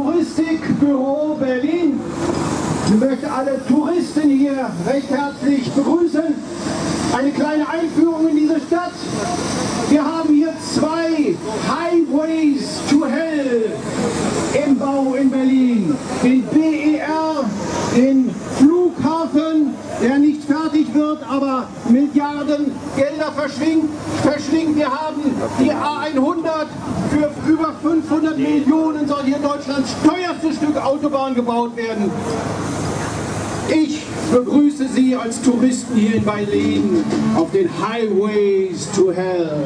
Touristikbüro Berlin. Ich möchte alle Touristen hier recht herzlich begrüßen. Eine kleine Einführung in diese Stadt. Wir haben hier zwei Highways to Hell im Bau in Berlin. Den BER, den Flughafen, der nicht fertig wird, aber Milliarden Gelder verschlingt. Wir haben die A100 für 500 Millionen soll hier Deutschlands teuerste Stück Autobahn gebaut werden. Ich begrüße Sie als Touristen hier in Berlin auf den Highways to Hell.